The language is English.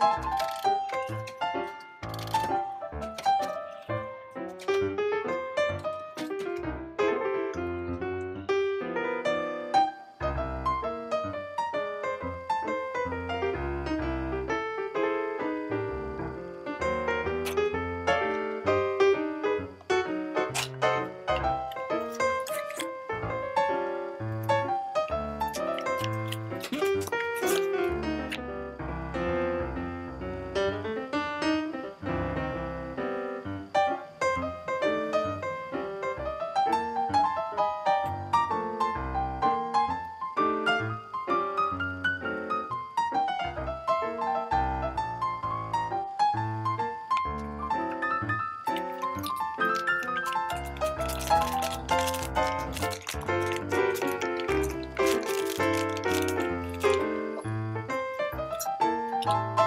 you you.